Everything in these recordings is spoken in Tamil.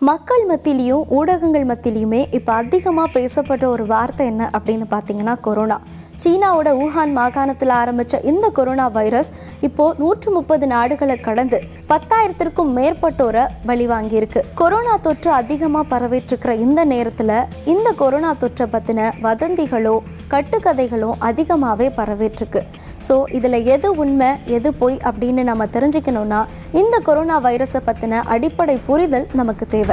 மக்கள் மத்தியிலையும் ஊடகங்கள் மத்தியிலையுமே இப்போ அதிகமாக பேசப்படுற ஒரு வார்த்தை என்ன அப்படின்னு பார்த்தீங்கன்னா கொரோனா. சீனாவோட ஊஹான் மாகாணத்தில் ஆரம்பித்த இந்த கொரோனா வைரஸ் இப்போது நூற்று முப்பது நாடுகளை கடந்து பத்தாயிரத்திற்கும் மேற்பட்டோரை பலி வாங்கியிருக்கு கொரோனா தொற்று அதிகமாக பரவிட்டுருக்கிற இந்த நேரத்தில் இந்த கொரோனா தொற்றை பற்றின வதந்திகளோ கட்டுக்கதைகளோ அதிகமாகவே பரவிட்டுருக்கு. ஸோ இதில் எது உண்மை எது பொய் அப்படின்னு நம்ம தெரிஞ்சுக்கணும்னா இந்த கொரோனா வைரஸை பற்றின அடிப்படை புரிதல் நமக்கு தேவை.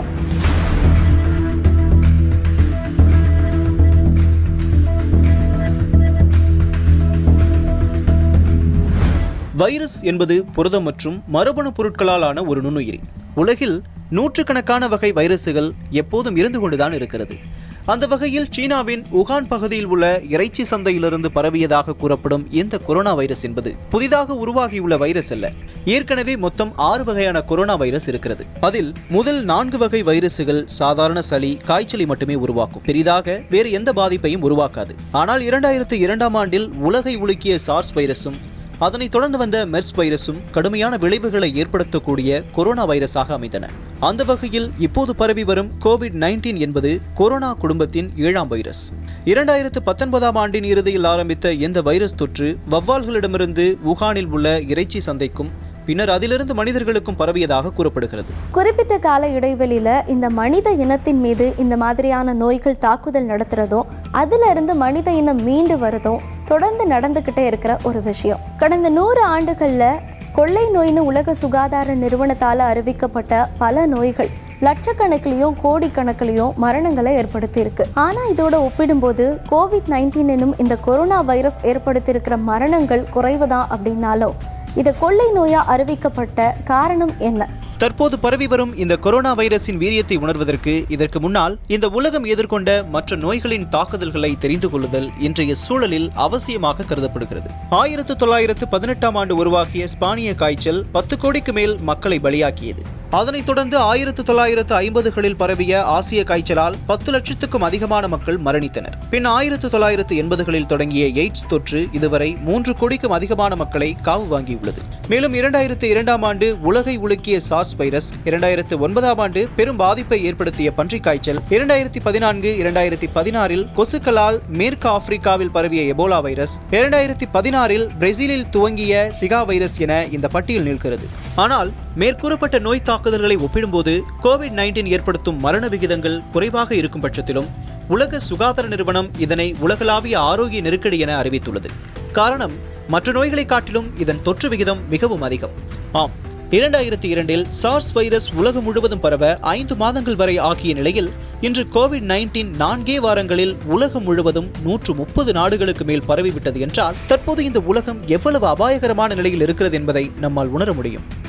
வைரஸ் என்பது புரதம் மற்றும் மரபணு பொருட்களாலான ஒரு நுண்ணுயிரி. உலகில் நூற்றுக்கணக்கான வகை வைரஸுகள் எப்போதும் இருந்து கொண்டுதான் இருக்கிறது. அந்த வகையில் சீனாவின் உகான் பகுதியில் உள்ள இறைச்சி சந்தையிலிருந்து பரவியதாக கூறப்படும் இந்த கொரோனா வைரஸ் என்பது புதிதாக உருவாகியுள்ள வைரஸ் அல்ல. ஏற்கனவே மொத்தம் ஆறு வகையான கொரோனா வைரஸ் இருக்கிறது. அதில் முதல் நான்கு வகை வைரசுகள் சாதாரண சளி காய்ச்சலை மட்டுமே உருவாக்கும். பெரிதாக வேறு எந்த பாதிப்பையும் உருவாக்காது. ஆனால் இரண்டாயிரத்தி இரண்டாம் ஆண்டில் உலகை உலுக்கிய சார்ஸ் வைரஸும் அதனைத் தொடர்ந்து வந்த மெர்ஸ் வைரஸும் கடுமையான விளைவுகளை ஏற்படுத்தக்கூடிய கொரோனா வைரஸாக அமைந்தன. அந்த வகையில் இப்போது பரவி வரும் கோவிட் நைன்டீன் என்பது கொரோனா குடும்பத்தின் ஏழாம் வைரஸ். இரண்டாயிரத்து பத்தொன்பதாம் ஆண்டின் இறுதியில் ஆரம்பித்த இந்த வைரஸ் தொற்று வவ்வால்களிடமிருந்து வுகானில் உள்ள இறைச்சி சந்தைக்கும் பின்னர் அதிலிருந்து மனிதர்களுக்கும் பரவியதாக கூறப்படுகிறது. குறிப்பிட்ட கால இடைவெளியில இந்த மனித இனத்தின் மீது இந்த மாதிரியான நோய்கள் தாக்குதல் நடத்துறதும் அதுல இருந்து மனித இனம் மீண்டு வரதும் தொடர்ந்து நடந்துகிட்டே இருக்கிற ஒரு விஷயம். கடந்த நூறு ஆண்டுகள்ல கொள்ளை நோய்னு உலக சுகாதார நிறுவனத்தால அறிவிக்கப்பட்ட பல நோய்கள் லட்சக்கணக்கிலையும் கோடிக்கணக்கிலையும் மரணங்களை ஏற்படுத்தியிருக்கு. ஆனா இதோட ஒப்பிடும்போது கோவிட் நைன்டீன் எனும் இந்த கொரோனா வைரஸ் ஏற்படுத்தியிருக்கிற மரணங்கள் குறைவுதான் அப்படின்னாலும் இது கொள்ளை நோயா அறிவிக்கப்பட்ட காரணம் என்ன? தற்போது பரவி வரும் இந்த கொரோனா வைரஸின் வீரியத்தை உணர்வதற்கு இதற்கு முன்னால் இந்த உலகம் எதிர்கொண்ட மற்ற நோய்களின் தாக்குதல்களை தெரிந்து கொள்ளுதல் இன்றைய சூழலில் அவசியமாக கருதப்படுகிறது. ஆயிரத்து தொள்ளாயிரத்து பதினெட்டாம் ஆண்டு உருவாகிய ஸ்பானிய காய்ச்சல் பத்து கோடிக்கு மேல் மக்களை பலியாக்கியது. அதனைத் தொடர்ந்து ஆயிரத்து தொள்ளாயிரத்து ஐம்பதுகளில் பரவிய ஆசிய காய்ச்சலால் பத்து லட்சத்துக்கும் அதிகமான மக்கள் மரணித்தனர். பின் ஆயிரத்து தொள்ளாயிரத்து எண்பதுகளில் தொடங்கிய எய்ட்ஸ் தொற்று இதுவரை மூன்று கோடிக்கும் அதிகமான மக்களை காவு வாங்கியுள்ளது. மேலும் இரண்டாயிரத்து இரண்டாம் ஆண்டு உலகை உலுக்கிய சார்ஸ் வைரஸ் இரண்டாயிரத்து ஒன்பதாம் ஆண்டு பெரும் பாதிப்பை ஏற்படுத்திய பன்றிக் காய்ச்சல் இரண்டாயிரத்தி பதினான்கு இரண்டாயிரத்தி பதினாறில் கொசுக்களால் மேற்கு ஆப்பிரிக்காவில் பரவிய எபோலா வைரஸ் இரண்டாயிரத்தி பதினாறில் பிரேசிலில் துவங்கிய சிகா வைரஸ் என இந்த பட்டியல் நிற்கிறது. ஆனால் மேற்கூறப்பட்ட நோய் தாக்குதல்களை ஒப்பிடும்போது கோவிட் நைன்டீன் ஏற்படுத்தும் மரண விகிதங்கள் குறைவாக இருக்கும் பட்சத்திலும் உலக சுகாதார நிறுவனம் இதனை உலகளாவிய ஆரோக்கிய நெருக்கடி என அறிவித்துள்ளது. காரணம் மற்ற நோய்களை காட்டிலும் இதன் தொற்று விகிதம் மிகவும் அதிகம். ஆம் இரண்டாயிரத்தி இரண்டில் சார்ஸ் வைரஸ் உலகம் முழுவதும் பரவ ஐந்து மாதங்கள் வரை ஆகிய நிலையில் இன்று கோவிட் நைன்டீன் நான்கே வாரங்களில் உலகம் முழுவதும் நூற்று முப்பது நாடுகளுக்கு மேல் பரவிவிட்டது என்றால் தற்போது இந்த உலகம் எவ்வளவு அபாயகரமான நிலையில் இருக்கிறது என்பதை நம்மால் உணர முடியும்.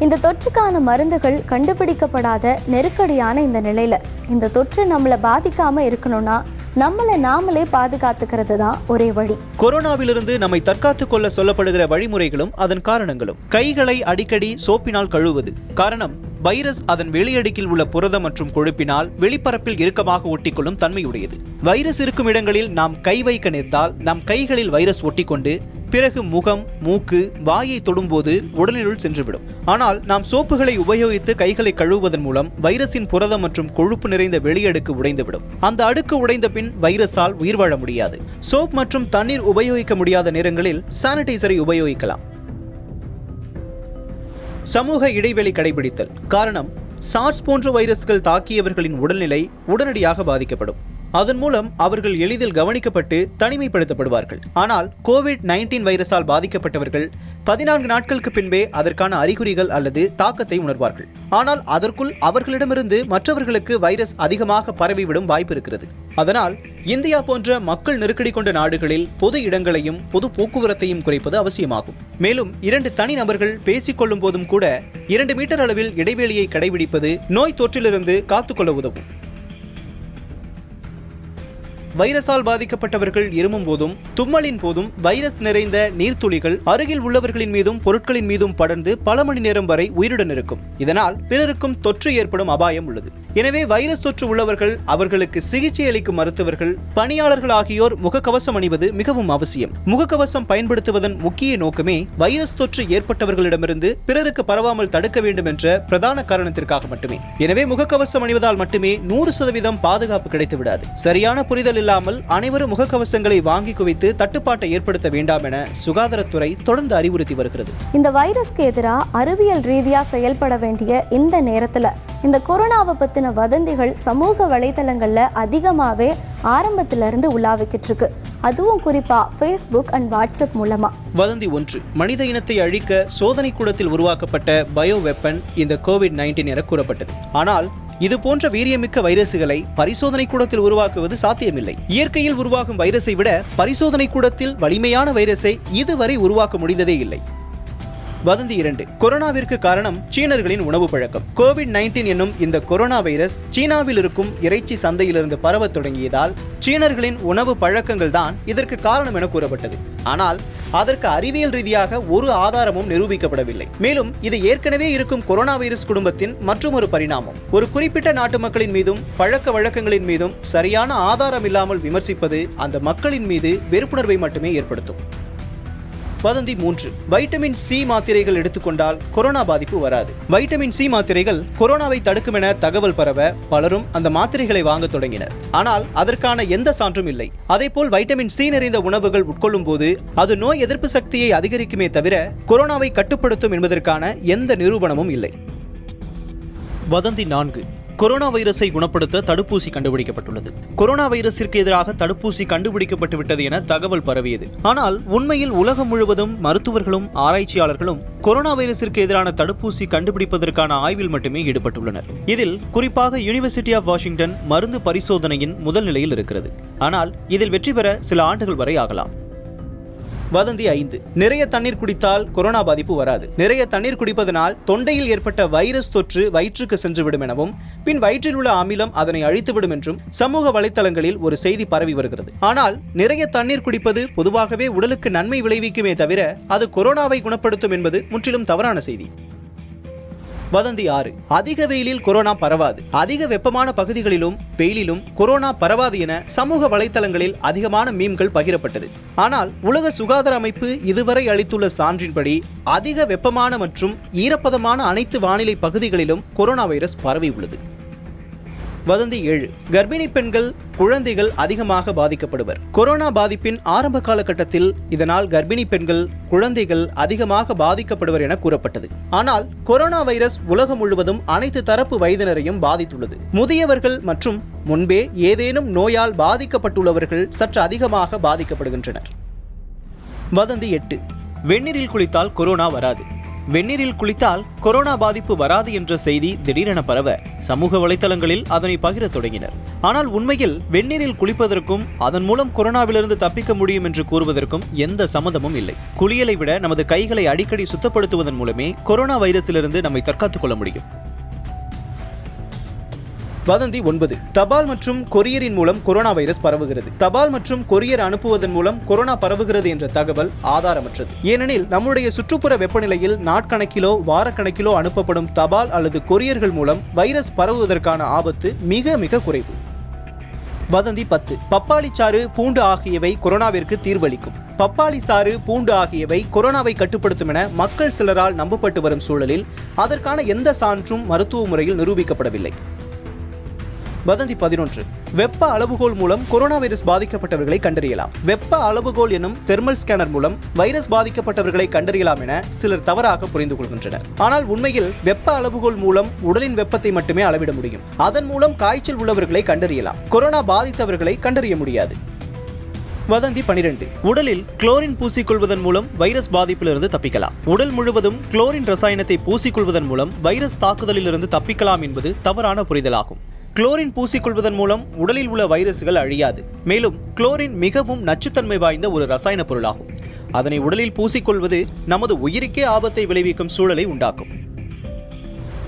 இந்த தொற்றுக்கான மருந்துகள் கண்டுபிடிக்கப்படாத நெருக்கடியான இந்த நிலையில இந்த தொற்று நம்மளை பாதிக்காம இருக்கணும்னா நம்மளை நாமளே பாதுகாத்துக்கிறது தான் ஒரே வழி. கொரோனாவிலிருந்து நம்மை தற்காத்துக் கொள்ள சொல்லப்படுகிற வழிமுறைகளும் அதன் காரணங்களும். கைகளை அடிக்கடி சோப்பினால் கழுவுவது. காரணம் வைரஸ் அதன் வெளியடுக்கில் உள்ள புரதம் மற்றும் கொழுப்பினால் வெளிப்பரப்பில் இறுக்கமாக ஒட்டிக்கொள்ளும் தன்மையுடையது. வைரஸ் இருக்கும் இடங்களில் நாம் கை வைக்க நேர்ந்தால் நம் கைகளில் வைரஸ் ஒட்டிக்கொண்டு பிறகு முகம் மூக்கு வாயை தொடும்போது உடலினுள் சென்றுவிடும். ஆனால் நாம் சோப்புகளை உபயோகித்து கைகளை கழுவுவதன் மூலம் வைரஸின் புரதம் மற்றும் கொழுப்பு நிறைந்த வெளியடுக்கு உடைந்துவிடும். அந்த அடுக்கு உடைந்த பின் வைரஸால் உயிர் வாழ முடியாது. சோப் மற்றும் தண்ணீர் உபயோகிக்க முடியாத நேரங்களில் சானிடைசரை உபயோகிக்கலாம். சமூக இடைவெளி கடைபிடித்தல். காரணம் சார்ஸ் போன்ற வைரஸ்கள் தாக்கியவர்களின் உடல்நிலை உடனடியாக பாதிக்கப்படும். அதன் மூலம் அவர்கள் எளிதில் கவனிக்கப்பட்டு தனிமைப்படுத்தப்படுவார்கள். ஆனால் கோவிட் நைன்டீன் வைரஸால் பாதிக்கப்பட்டவர்கள் பதினான்கு நாட்களுக்கு பின்பே அதற்கான அறிகுறிகள் அல்லது தாக்கத்தை உணர்வார்கள். ஆனால் அதற்குள் அவர்களிடமிருந்து மற்றவர்களுக்கு வைரஸ் அதிகமாக பரவிவிடும் வாய்ப்பு இருக்கிறது. அதனால் இந்தியா போன்ற மக்கள் நெருக்கடி கொண்ட நாடுகளில் பொது இடங்களையும் பொது போக்குவரத்தையும் குறைப்பது அவசியமாகும். மேலும் இரண்டு தனி நபர்கள் போதும் கூட இரண்டு மீட்டர் அளவில் இடைவெளியை கடைபிடிப்பது நோய் தொற்றிலிருந்து காத்துக்கொள்ள உதவும். வைரஸால் பாதிக்கப்பட்டவர்கள் இருமும் போதும் தும்மலின் போதும் வைரஸ் நிறைந்த நீர்த்துளிகள் அருகில் உள்ளவர்களின் மீதும் பொருட்களின் மீதும் படர்ந்து பல மணி நேரம் வரை உயிருடன் இருக்கும். இதனால் பிறருக்கும் தொற்று ஏற்படும் அபாயம் உள்ளது. எனவே வைரஸ் தொற்று உள்ளவர்கள் அவர்களுக்கு சிகிச்சை அளிக்கும் மருத்துவர்கள் பணியாளர்கள் ஆகியோர் முகக்கவசம் அணிவது மிகவும் அவசியம். முகக்கவசம் பயன்படுத்துவதன் முக்கிய நோக்கமே வைரஸ் தொற்று ஏற்பட்டவர்களிடமிருந்து பிறருக்கு பரவாமல் தடுக்க வேண்டும் என்ற பிரதான காரணத்திற்காக மட்டுமே. எனவே முகக்கவசம் அணிவதால் மட்டுமே நூறு சதவீதம் பாதுகாப்பு கிடைத்து விடாது சரியான புரிதல் இல்லாமல் அனைவரும் முகக்கவசங்களை வாங்கி குவித்து தட்டுப்பாட்டை ஏற்படுத்த வேண்டாம் என சுகாதாரத்துறை தொடர்ந்து அறிவுறுத்தி வருகிறது. இந்த வைரஸ்க்கு எதிராக அறிவியல் ரீதியா செயல்பட வேண்டிய இந்த நேரத்துல இந்த கொரோனாவை பத்தின வதந்திகள் சமூக வலைதளங்களில் அதிகமாகவே ஆரம்பத்துல இருந்து உலாவிக்கிட்டு இருக்கு அதுவும் குறிப்பா ஃபேஸ்புக் அண்ட் வாட்ஸ்அப் மூலமா. வதந்தி ஒன்று மனித இனத்தை அழிக்க சோதனை கூடத்தில் உருவாக்கப்பட்ட பயோ வெப்பன் இந்த கோவிட் நைன்டீன் என கூறப்பட்டது. ஆனால் இது போன்ற வீரியமிக்க வைரசுகளை பரிசோதனை கூடத்தில் உருவாக்குவது சாத்தியமில்லை. இயற்கையில் உருவாகும் வைரஸை விட பரிசோதனை கூடத்தில் வலிமையான வைரஸை இதுவரை உருவாக்க முடிந்ததே இல்லை. வதந்தி இரண்டு. கொரோனாவிற்கு காரணம் சீனர்களின் உணவு பழக்கம். கோவிட் நைன்டீன் என்னும் இந்த கொரோனா வைரஸ் சீனாவில் இருக்கும் இறைச்சி சந்தையிலிருந்து பரவ தொடங்கியதால் சீனர்களின் உணவு பழக்கங்கள் தான் இதற்கு காரணம் என கூறப்பட்டது. ஆனால் அதற்கு அறிவியல் ரீதியாக ஒரு ஆதாரமும் நிரூபிக்கப்படவில்லை. மேலும் இது ஏற்கனவே இருக்கும் கொரோனா வைரஸ் குடும்பத்தின் மற்றொரு பரிணாமம். ஒரு குறிப்பிட்ட நாட்டு மக்களின் மீதும் பழக்க வழக்கங்களின் மீதும் சரியான ஆதாரம் இல்லாமல் விமர்சிப்பது அந்த மக்களின் மீது வெறுப்புணர்வை மட்டுமே ஏற்படுத்தும். வதந்தி மூன்று. வைட்டமின் சி மாத்திரைகள் எடுத்துக்கொண்டால் கொரோனா பாதிப்பு வராது. வைட்டமின் சி மாத்திரைகள் கொரோனாவை தடுக்கும் என தகவல் பரவ பலரும் அந்த மாத்திரைகளை வாங்க தொடங்கினர். ஆனால் அதற்கான எந்த சான்றும் இல்லை. அதேபோல் வைட்டமின் சி நிறைந்த உணவுகள் உட்கொள்ளும் போது அது நோய் எதிர்ப்பு சக்தியை அதிகரிக்குமே தவிர கொரோனாவை கட்டுப்படுத்தும் என்பதற்கான எந்த நிரூபணமும் இல்லை. வதந்தி நான்கு. கொரோனா வைரஸை குணப்படுத்த தடுப்பூசி கண்டுபிடிக்கப்பட்டுள்ளது. கொரோனா வைரஸிற்கு எதிராக தடுப்பூசி கண்டுபிடிக்கப்பட்டு விட்டது என தகவல் பரவியது. ஆனால் உண்மையில் உலகம் முழுவதும் மருத்துவர்களும் ஆராய்ச்சியாளர்களும் கொரோனா வைரஸிற்கு எதிரான தடுப்பூசி கண்டுபிடிப்பதற்கான ஆய்வில் மட்டுமே ஈடுபட்டுள்ளனர். இதில் குறிப்பாக யூனிவர்சிட்டி ஆஃப் வாஷிங்டன் மருந்து பரிசோதனையின் முதல் நிலையில் இருக்கிறது. ஆனால் இதில் வெற்றி பெற சில ஆண்டுகள் வரை ஆகலாம். வதந்தி ஐந்து. நிறைய தண்ணீர் குடித்தால் கொரோனா பாதிப்பு வராது. நிறைய தண்ணீர் குடிப்பதனால் தொண்டையில் ஏற்பட்ட வைரஸ் தொற்று வயிற்றுக்கு சென்றுவிடும் எனவும் பின் வயிற்றில் உள்ள அமிலம் அதனை அழித்துவிடும் என்றும் சமூக வலைத்தளங்களில் ஒரு செய்தி பரவி வருகிறது. ஆனால் நிறைய தண்ணீர் குடிப்பது பொதுவாகவே உடலுக்கு நன்மை விளைவிக்குமே தவிர அது கொரோனாவை குணப்படுத்தும் என்பது முற்றிலும் தவறான செய்தி. வதந்தி ஆறு. அதிக வெயிலில் கொரோனா பரவாது. அதிக வெப்பமான பகுதிகளிலும் வெயிலிலும் கொரோனா பரவாது என சமூக வலைத்தளங்களில் அதிகமான மீம்கள் பகிரப்பட்டது. ஆனால் உலக சுகாதார அமைப்பு இதுவரை அளித்துள்ள சான்றின்படி அதிக வெப்பமான மற்றும் ஈரப்பதமான அனைத்து வானிலை பகுதிகளிலும் கொரோனா வைரஸ் பரவி உள்ளது வதந்தி ஏழு. கர்ப்பிணி பெண்கள் குழந்தைகள் அதிகமாக பாதிக்கப்படுவர். கொரோனா பாதிப்பின் ஆரம்ப காலகட்டத்தில் இதனால் கர்ப்பிணி பெண்கள் குழந்தைகள் அதிகமாக பாதிக்கப்படுவர் என கூறப்பட்டது. ஆனால் கொரோனா வைரஸ் உலகம் முழுவதும் அனைத்து தரப்பு வயதினரையும் பாதித்துள்ளது. முதியவர்கள் மற்றும் முன்பே ஏதேனும் நோயால் பாதிக்கப்பட்டுள்ளவர்கள் சற்று அதிகமாக பாதிக்கப்படுகின்றனர். வதந்தி எட்டு. வெந்நீரில் குளித்தால் கொரோனா வராது. வெந்நீரில் குளித்தால் கொரோனா பாதிப்பு வராது என்ற செய்தி திடீரென பரவ சமூக வலைத்தளங்களில் அதனை பகிரத் தொடங்கினர். ஆனால் உண்மையில் வெந்நீரில் குளிப்பதற்கும் அதன் மூலம் கொரோனாவிலிருந்து தப்பிக்க முடியும் என்று கூறுவதற்கும் எந்த சம்மதமும் இல்லை. குளியலை விட நமது கைகளை அடிக்கடி சுத்தப்படுத்துவதன் மூலமே கொரோனா வைரஸிலிருந்து நம்மை தற்காத்துக் கொள்ள முடியும். வதந்தி ஒன்பது. தபால் மற்றும் கொரியரின் மூலம் கொரோனா வைரஸ் பரவுகிறது. தபால் மற்றும் கொரியர் அனுப்புவதன் மூலம் கொரோனா பரவுகிறது என்ற தகவல் ஆதாரமற்றது. ஏனெனில் நம்முடைய சுற்றுப்புற வெப்பநிலையில் நாட்கணக்கிலோ வாரக்கணக்கிலோ அனுப்பப்படும் தபால் அல்லது கொரியர்கள் மூலம் வைரஸ் பரவுவதற்கான ஆபத்து மிக மிக குறைவு. வதந்தி பத்து. பப்பாளி சாறு பூண்டு ஆகியவை கொரோனாவிற்கு தீர்வளிக்கும். பப்பாளி சாறு பூண்டு ஆகியவை கொரோனாவை கட்டுப்படுத்தும் என மக்கள் சிலரால் நம்பப்பட்டு வரும் சூழலில் அதற்கான எந்த சான்றும் மருத்துவ முறையில் நிரூபிக்கப்படவில்லை. வதந்தி பதினொன்று. வெப்ப அளவுகோல் மூலம் கொரோனா வைரஸ் பாதிக்கப்பட்டவர்களை கண்டறியலாம். வெப்ப அளவுகோல் எனும் தெர்மல் ஸ்கேனர் மூலம் வைரஸ் பாதிக்கப்பட்டவர்களை கண்டறியலாம் என சிலர் தவறாக புரிந்து கொள்கின்றனர். ஆனால் உண்மையில் வெப்ப அளவுகோல் மூலம் உடலின் வெப்பத்தை மட்டுமே அளவிட முடியும். அதன் மூலம் காய்ச்சல் உள்ளவர்களை கண்டறியலாம். கொரோனா பாதித்தவர்களை கண்டறிய முடியாது. வதந்தி பனிரெண்டு. உடலில் குளோரின் பூசிக்கொள்வதன் மூலம் வைரஸ் பாதிப்பிலிருந்து தப்பிக்கலாம். உடல் முழுவதும் குளோரின் ரசாயனத்தை பூசிக்கொள்வதன் மூலம் வைரஸ் தாக்குதலிலிருந்து தப்பிக்கலாம் என்பது தவறான புரிதலாகும். குளோரின் பூசிக்கொள்வதன் மூலம் உடலில் உள்ள வைரஸ்கள் அழியாது. மேலும் குளோரின் மிகவும் நச்சுத்தன்மை வாய்ந்த ஒரு ரசாயன பொருளாகும். அதனை உடலில் பூசிக்கொள்வது நமது உயிருக்கே ஆபத்தை விளைவிக்கும் சூழலை உண்டாக்கும்.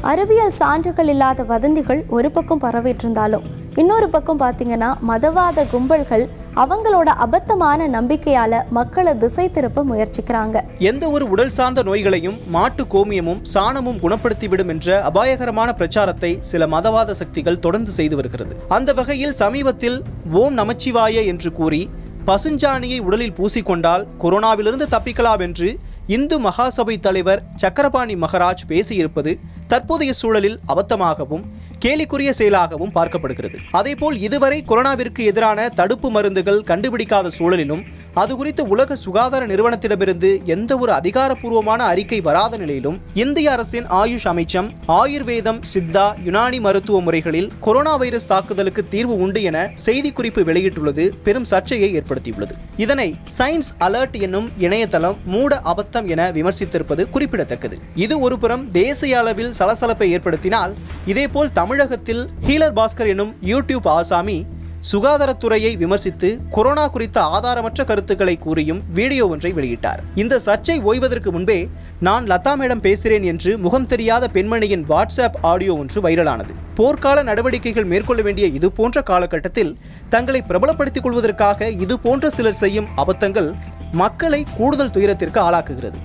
அறிவியல் சான்றுகள் இல்லாத வதந்திகள் ஒரு பக்கம் பரவிட்டிருந்தாலும் இன்னொரு பக்கம் பார்த்தீங்கன்னா மதவாத கும்பல்கள் அவங்களோட அபத்தமான நம்பிக்கையால மக்களை திசை திருப்ப முயற்சிக்கிறாங்க. எந்த ஒரு உடல் சார்ந்த நோய்களையும் மாட்டு கோமியமும் சாணமும் குணப்படுத்திவிடும் என்ற அபாயகரமான பிரச்சாரத்தை சில மதவாத சக்திகள் தொடர்ந்து செய்து வருகிறது. அந்த வகையில் சமீபத்தில் ஓம் நமச்சிவாய என்று கூறி பசுஞ்சாணியை உடலில் பூசிக்கொண்டால் கொரோனாவிலிருந்து தப்பிக்கலாம் என்று இந்து மகாசபை தலைவர் சக்கரபாணி மகராஜ் பேசியிருப்பது தற்போதைய சூழலில் அபத்தமாகவும் கேலிக்குரிய செயலாகவும் பார்க்கப்படுகிறது. அதேபோல் இதுவரை கொரோனாவிற்கு எதிரான தடுப்பு மருந்துகள் கண்டுபிடிக்காத சூழலிலும் அது குறித்து உலக சுகாதார நிறுவனத்திடமிருந்து எந்த ஒரு அதிகாரப்பூர்வமான அறிக்கை வராத நிலையிலும் இந்திய அரசின் ஆயுஷ் அமைச்சம் ஆயுர்வேதம் சித்தா யுனானி மருத்துவ முறைகளில் கொரோனா வைரஸ் தாக்குதலுக்கு தீர்வு உண்டு என செய்திக்குறிப்பு வெளியிட்டுள்ளது. பெரும் சர்ச்சையை ஏற்படுத்தியுள்ளது. இதனை சயின்ஸ் அலர்ட் என்னும் இணையதளம் மூட அபத்தம் என விமர்சித்திருப்பது குறிப்பிடத்தக்கது. இது ஒருபுறம் தேசிய அளவில் சலசலப்பை ஏற்படுத்தினால் இதேபோல் தமிழகத்தில் ஹீலர் பாஸ்கர் எனும் யூடியூப் ஆசாமி சுகாதாரத்துறையை விமர்சித்து கொரோனா குறித்த ஆதாரமற்ற கருத்துக்களை கூறியும் வீடியோ ஒன்றை வெளியிட்டார். இந்த சர்ச்சை ஓய்வதற்கு முன்பே நான் லதா மேடம் பேசுகிறேன் என்று முகம் தெரியாத பெண்மணியின் வாட்ஸ்அப் ஆடியோ ஒன்று வைரலானது. போர்க்கால நடவடிக்கைகள் மேற்கொள்ள வேண்டிய இது போன்ற காலகட்டத்தில் தங்களை பிரபலப்படுத்திக் கொள்வதற்காக இது போன்ற சிலர் செய்யும் அபத்தங்கள் மக்களை கூடுதல் துயரத்திற்கு ஆளாக்குகிறது.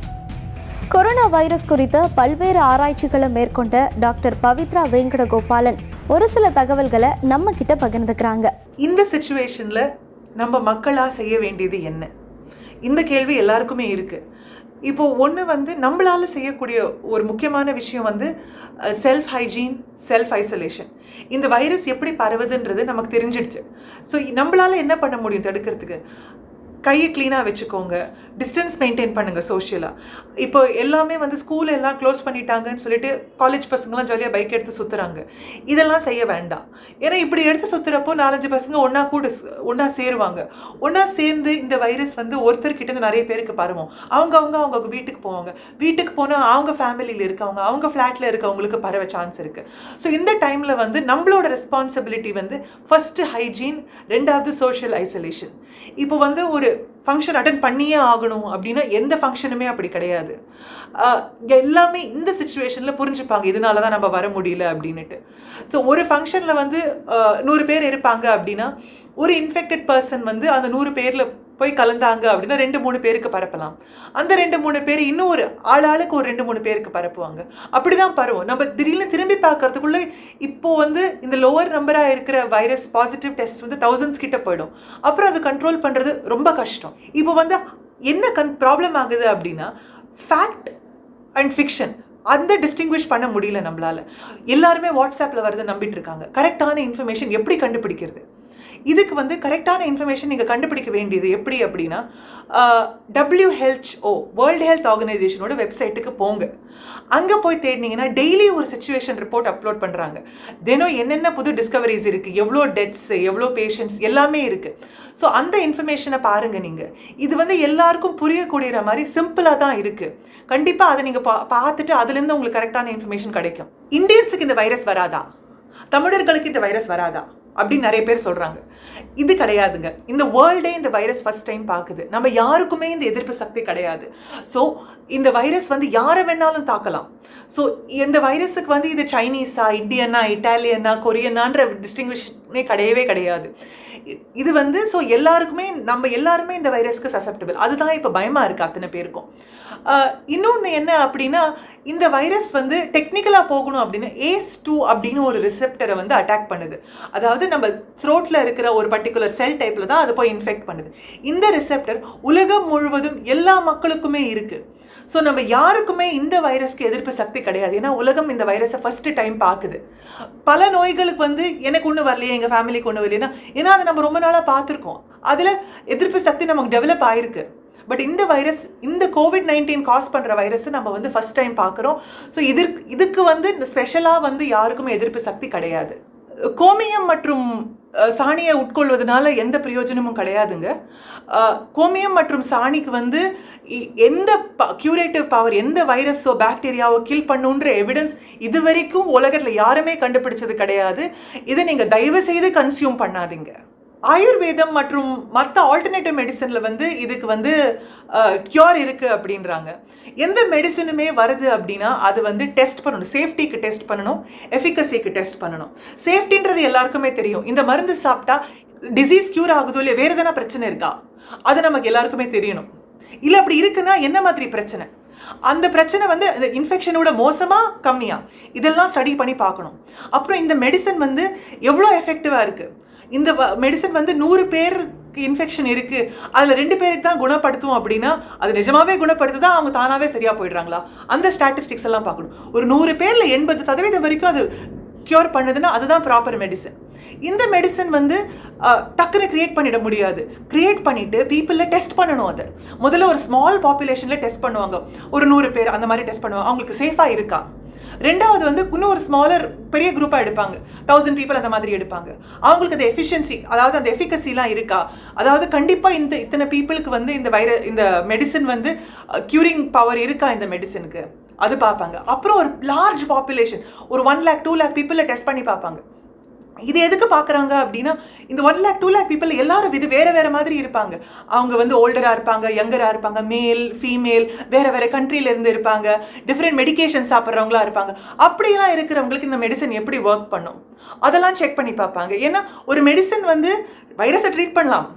கொரோனா வைரஸ் குறித்த பல்வேறு ஆராய்ச்சிகளை மேற்கொண்ட டாக்டர் பவித்ரா வேங்கடகோபாலன் ஒரு சில தகவல்களை நம்ம கிட்ட பகிர்ந்துக்கிறாங்க. இந்த சுச்சுவேஷனில் நம்ம மக்களாக செய்ய வேண்டியது என்ன? இந்த கேள்வி எல்லாருக்குமே இருக்குது இப்போது ஒன்று வந்து நம்மளால் செய்யக்கூடிய ஒரு முக்கியமான விஷயம் வந்து செல்ஃப் ஹைஜீன் செல்ஃப் ஐசோலேஷன் இந்த வைரஸ் எப்படி பரவுதுன்றது நமக்கு தெரிஞ்சிடுச்சு. ஸோ நம்மளால் என்ன பண்ண முடியும் தடுக்கிறதுக்கு? கையை க்ளீனாக வச்சுக்கோங்க. டிஸ்டன்ஸ் மெயின்டைன் பண்ணுங்கள் சோஷியலாக இப்போ எல்லாமே வந்து ஸ்கூல் எல்லாம் க்ளோஸ் பண்ணிட்டாங்கன்னு சொல்லிட்டு காலேஜ் பசங்களாம் ஜாலியாக பைக் எடுத்து சுற்றுறாங்க இதெல்லாம் செய்ய வேண்டாம். ஏன்னா இப்படி எடுத்து சுற்றுறப்போ நாலஞ்சு பசங்க ஒன்றா கூட ஒன்றா சேருவாங்க. ஒன்றா சேர்ந்து இந்த வைரஸ் வந்து ஒருத்தர்கிட்ட நிறைய பேருக்கு பரவும். அவங்க அவங்க அவங்க வீட்டுக்கு போவாங்க. வீட்டுக்கு போனால் அவங்க ஃபேமிலியில் இருக்கவங்க அவங்க ஃப்ளாட்டில் இருக்கவங்களுக்கு பரவ சான்ஸ் இருக்குது ஸோ இந்த டைமில் வந்து நம்மளோட ரெஸ்பான்சிபிலிட்டி வந்து ஃபஸ்ட்டு ஹைஜீன் ரெண்டாவது சோஷியல் ஐசோலேஷன் இப்போ வந்து ஒரு ஃபங்க்ஷன் அட்டன் பண்ணியே ஆகணும் அப்படின்னா எந்த ஃபங்க்ஷனுமே அப்படி கிடையாது. எல்லாமே இந்த சுச்சுவேஷனில் புரிஞ்சுப்பாங்க. இதனால தான் நம்ம வர முடியல அப்படின்னுட்டு. ஸோ ஒரு ஃபங்க்ஷனில் வந்து நூறு பேர் இருப்பாங்க அப்படின்னா ஒரு இன்ஃபெக்டட் பர்சன் வந்து அந்த நூறு பேரில் போய் கலந்தாங்க அப்படின்னா ரெண்டு மூணு பேருக்கு பரப்பலாம். அந்த ரெண்டு மூணு பேர் இன்னும் ஒரு ஆள் ஆளுக்கு ஒரு ரெண்டு மூணு பேருக்கு பரப்புவாங்க. அப்படிதான் பரவும். நம்ம திடீர்னு திரும்பி பார்க்கறதுக்குள்ள இப்போ வந்து இந்த லோவர் நம்பராக இருக்கிற வைரஸ் பாசிட்டிவ் டெஸ்ட் வந்து தௌசண்ட்ஸ் கிட்ட போயிடும். அப்புறம் அது கண்ட்ரோல் பண்ணுறது ரொம்ப கஷ்டம். இப்போ வந்து என்ன கன் ப்ராப்ளம் ஆகுது அப்படின்னா ஃபேக்ட் அண்ட் ஃபிக்ஷன் அந்த டிஸ்டிங்விஷ் பண்ண முடியல நம்மளால். எல்லாருமே வாட்ஸ்அப்பில் வரதை நம்பிட்டு இருக்காங்க. கரெக்டான இன்ஃபர்மேஷன் எப்படி கண்டுபிடிக்கிறது? இதுக்கு வந்து கரெக்டான இன்ஃபர்மேஷன் நீங்கள் கண்டுபிடிக்க வேண்டியது எப்படி அப்படின்னா டபிள்யூஹெச்ஓ வேர்ல்டு ஹெல்த் ஆர்கனைசேஷனோட வெப்சைட்டுக்கு போங்க. அங்கே போய் தேடினீங்கன்னா டெய்லி ஒரு சுச்சுவேஷன் ரிப்போர்ட் அப்லோட் பண்ணுறாங்க தினம் என்னென்ன புது டிஸ்கவரிஸ் இருக்குது எவ்வளோ டெத்ஸ் எவ்வளோ பேஷண்ட்ஸ் எல்லாமே இருக்குது ஸோ அந்த இன்ஃபர்மேஷனை பாருங்கள் நீங்கள் இது வந்து எல்லாருக்கும் புரியக்கூடிய மாதிரி சிம்பிளாக தான் இருக்குது கண்டிப்பாக அதை நீங்கள் பா பார்த்துட்டு அதுலேருந்து உங்களுக்கு கரெக்டான இன்ஃபர்மேஷன் கிடைக்கும். இந்தியன்ஸுக்கு இந்த வைரஸ் வராதா? தமிழர்களுக்கு இந்த வைரஸ் வராதா? அப்படின்னு நிறைய பேர் சொல்கிறாங்க இது கிடையாதுங்க. இந்த வேர்ல்டே இந்த வைரஸ் ஃபஸ்ட் டைம் பார்க்குது நம்ம யாருக்குமே இந்த எதிர்ப்பு சக்தி கிடையாது. ஸோ இந்த வைரஸ் வந்து யாரை வேணாலும் தாக்கலாம். ஸோ இந்த வைரஸுக்கு வந்து இது சைனீஸா இந்தியனா இட்டாலியனா கொரியனான்ற டிஸ்டிங்விஷனே கிடையவே கிடையாது. இது வந்து ஸோ எல்லாருக்குமே நம்ம எல்லாருமே இந்த வைரஸ்க்கு சசப்டபிள் அதுதான் இப்போ பயமாக இருக்குது அத்தனை பேருக்கும். இன்னொன்று என்ன அப்படின்னா இந்த வைரஸ் வந்து டெக்னிக்கலாக போகணும் அப்படின்னா ஏஸ் டூ அப்படின்னு ஒரு ரிசெப்டரை வந்து அட்டாக் பண்ணுது. அதாவது நம்ம த்ரோட்டில் இருக்கிற ஒரு பர்டிகுலர் செல் டைப்பில் தான் அது போய் இன்ஃபெக்ட் பண்ணுது. இந்த ரிசெப்டர் உலகம் முழுவதும் எல்லா மக்களுக்குமே இருக்குது ஸோ நம்ம யாருக்குமே இந்த வைரஸ்க்கு எதிர்ப்பு சக்தி கிடையாது. ஏன்னா உலகம் இந்த வைரஸை ஃபஸ்ட்டு டைம் பார்க்குது. பல நோய்களுக்கு வந்து எனக்கு ஒன்று வரலையே எங்கள் ஃபேமிலி கொண்டு வரலனா ஏன்னா அதை நம்ம ரொம்ப நாளாக பார்த்துருக்கோம். அதில் எதிர்ப்பு சக்தி நமக்கு டெவலப் ஆயிருக்கு. பட் இந்த வைரஸ் இந்த கோவிட் நைன்டீன் காஸ் பண்ணுற வைரஸ் நம்ம வந்து ஃபர்ஸ்ட் டைம் பார்க்குறோம். ஸோ இதற்கு இதுக்கு வந்து இந்த ஸ்பெஷலாக வந்து யாருக்குமே எதிர்ப்பு சக்தி கிடையாது. கோமியம் மற்றும் சாணியை உட்கொள்வதனால எந்த பிரயோஜனமும் கிடையாதுங்க. கோமியம் மற்றும் சாணிக்கு வந்து எந்த கியூரேட்டிவ் பவர் எந்த வைரஸோ பாக்டீரியாவோ கில் பண்ணுன்ற எவிடன்ஸ் இது வரைக்கும் உலகத்தில் யாருமே கண்டுபிடிச்சது கிடையாது. இதை நீங்கள் தயவு செய்து கன்சியூம் பண்ணாதீங்க. ஆயுர்வேதம் மற்றும் மற்ற ஆல்டர்னேட்டிவ் மெடிசனில் வந்து இதுக்கு வந்து க்யூர் இருக்குது அப்படின்றாங்க. எந்த மெடிசனுமே வருது அப்படின்னா அது வந்து டெஸ்ட் பண்ணணும். சேஃப்டிக்கு டெஸ்ட் பண்ணணும். எஃபிகசிக்கு டெஸ்ட் பண்ணணும். சேஃப்டின்றது எல்லாருக்குமே தெரியும். இந்த மருந்து சாப்பிட்டா டிசீஸ் க்யூர் ஆகுதோ இல்லையா வேறு எதனா பிரச்சனை இருக்கா? அது நமக்கு எல்லாருக்குமே தெரியணும். இல்லை அப்படி இருக்குன்னா என்ன மாதிரி பிரச்சனை? அந்த பிரச்சனை வந்து இந்த இன்ஃபெக்ஷனோட மோசமா கம்மியா? இதெல்லாம் ஸ்டடி பண்ணி பார்க்கணும். அப்புறம் இந்த மெடிசன் வந்து எவ்வளோ எஃபெக்டிவாக இருக்கு? இந்த மெடிசன் வந்து நூறு பேருக்கு இன்ஃபெக்ஷன் இருக்கு. அதில் ரெண்டு பேருக்கு தான் குணப்படுத்தும் அப்படின்னா அது நிஜமாவே குணப்படுத்துதா அவங்க தானாவே சரியா போயிடுறாங்களா? அந்த ஸ்டாட்டிஸ்டிக்ஸ் எல்லாம் பார்க்கணும். ஒரு நூறு பேர்ல எண்பது சதவீதம் வரைக்கும் அது கியூர் பண்ணுதுன்னா அதுதான் ப்ராப்பர் மெடிசன் இந்த மெடிசன் வந்து டக்குன்னு கிரியேட் பண்ணிட முடியாது. கிரியேட் பண்ணிட்டு பீப்புளில் டெஸ்ட் பண்ணணும் அதை. முதல்ல ஒரு ஸ்மால் பாப்புலேஷனில் டெஸ்ட் பண்ணுவாங்க. ஒரு நூறு பேர் அந்த மாதிரி டெஸ்ட் பண்ணுவாங்க. அவங்களுக்கு சேஃபாக இருக்கா? ரெண்டாவது வந்து இன்னும் ஒரு ஸ்மாலர் பெரிய குரூப்பாக எடுப்பாங்க. தௌசண்ட் பீப்புள் அந்த மாதிரி எடுப்பாங்க. அவங்களுக்கு அந்த எஃபிஷியன்சி அதாவது அந்த எஃபிகசிலாம் இருக்கா? அதாவது கண்டிப்பாக இந்த இத்தனை பீப்புளுக்கு வந்து இந்த வைர இந்த மெடிசன் வந்து க்யூரிங் பவர் இருக்கா இந்த மெடிசனுக்கு அது பார்ப்பாங்க. அப்புறம் ஒரு லார்ஜ் பாப்புலேஷன் ஒரு ஒன் லேக் டூ லேக் பீப்புளை டெஸ்ட் பண்ணி பார்ப்பாங்க. இது எதுக்கு பார்க்குறாங்க அப்படின்னா இந்த one lakh two lakh people எல்லாரும் இது வேறு வேறு மாதிரி இருப்பாங்க. அவங்க வந்து ஓல்டராக இருப்பாங்க யங்கராக இருப்பாங்க மேல் ஃபீமேல் வேறு வேறு கண்ட்ரிலேருந்து இருப்பாங்க டிஃப்ரெண்ட் மெடிகேஷன் சாப்பிட்றவங்களா இருப்பாங்க. அப்படியெல்லாம் இருக்கிறவங்களுக்கு இந்த மெடிசன் எப்படி ஒர்க் பண்ணும்? அதெல்லாம் செக் பண்ணி பார்ப்பாங்க. ஏன்னா ஒரு மெடிசன் வந்து வைரஸை ட்ரீட் பண்ணலாம்.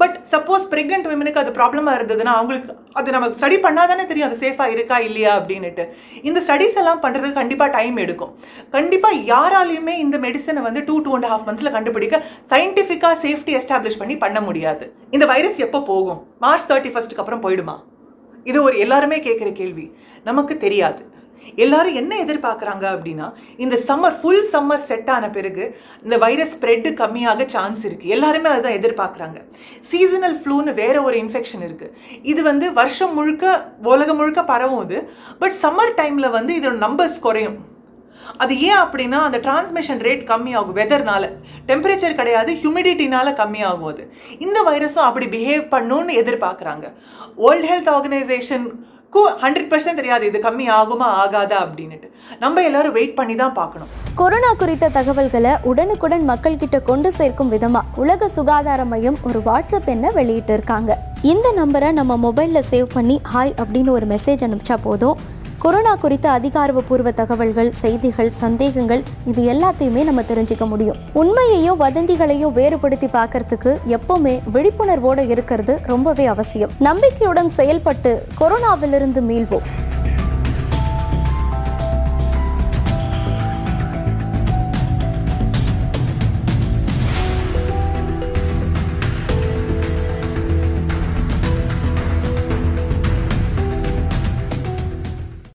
பட் சப்போஸ் ப்ரெக்னென்ட் விமனுக்கு அது ப்ராப்ளமாக இருந்ததுன்னா அவங்களுக்கு அது நமக்கு ஸ்டடி பண்ணாதானே தெரியும் அது சேஃபாக இருக்கா இல்லையா அப்படின்னுட்டு. இந்த ஸ்டடிஸ் எல்லாம் பண்ணுறதுக்கு கண்டிப்பாக டைம் எடுக்கும். கண்டிப்பாக யாராலையுமே இந்த மெடிசனை வந்து டூ டூ அண்ட் ஹாஃப் மந்த்ஸில் கண்டுபிடிக்க சயின்டிஃபிக்காக சேஃப்டி எஸ்டாப்ளிஷ் பண்ணி பண்ண முடியாது. இந்த வைரஸ் எப்போ போகும்? மார்ச் தேர்ட்டி ஃபஸ்ட்டுக்கு அப்புறம் போயிடுமா? இது ஒரு எல்லாருமே கேட்குற கேள்வி. நமக்கு தெரியாது. எல்லாரும் என்ன எதிர்பார்க்குறாங்க அப்படின்னா இந்த சம்மர் ஃபுல் சம்மர் செட் ஆன பிறகு இந்த வைரஸ் ஸ்ப்ரெட்டு கம்மியாக சான்ஸ் இருக்கு. எல்லாருமே அதுதான் எதிர்பார்க்குறாங்க. சீசனல் ஃப்ளூன்னு வேற ஒரு இன்ஃபெக்ஷன் இருக்கு. இது வந்து வருஷம் முழுக்க உலகம் முழுக்க பரவும் இது. பட் சம்மர் டைமில் வந்து இதோட நம்பர்ஸ் குறையும். அது ஏன் அப்படின்னா அந்த டிரான்ஸ்மிஷன் ரேட் கம்மியாகும் வெதர்னால டெம்பரேச்சர் கிடையாது ஹியூமிடிட்டினால கம்மியாகும் அது. இந்த வைரஸும் அப்படி பிஹேவ் பண்ணுன்னு எதிர்பார்க்குறாங்க. World health organisation hundred percent தெரியாது இது கம்மி ஆகுமா ஆகாதா அப்படின்னுட்டு. நம்ம எல்லாரும் வெயிட் பண்ணி தான் பார்க்கணும். கொரோனா குறித்த தகவல்களை உடனுக்குடன் மக்கள் கிட்ட கொண்டு சேர்க்கும் விதமா உலக சுகாதார மையம் ஒரு வாட்ஸ்அப் எண்ணை வெளியிட்டு இருக்காங்க இந்த நம்பரை நம்ம மொபைல்ல சேவ் பண்ணி ஹாய் அப்படின்னு ஒரு மெசேஜ் அனுப்பிச்சா போதும். கொரோனா குறித்த அதிகாரப்பூர்வ தகவல்கள் செய்திகள் சந்தேகங்கள் இது எல்லாத்தையுமே நம்ம தெரிஞ்சுக்க முடியும். உண்மையையோ வதந்திகளையோ வேறுபடுத்தி பார்க்கறதுக்கு எப்பவுமே விழிப்புணர்வோட இருக்கிறது ரொம்பவே அவசியம். நம்பிக்கையுடன் செயல்பட்டு கொரோனாவிலிருந்து மீள்வோம்.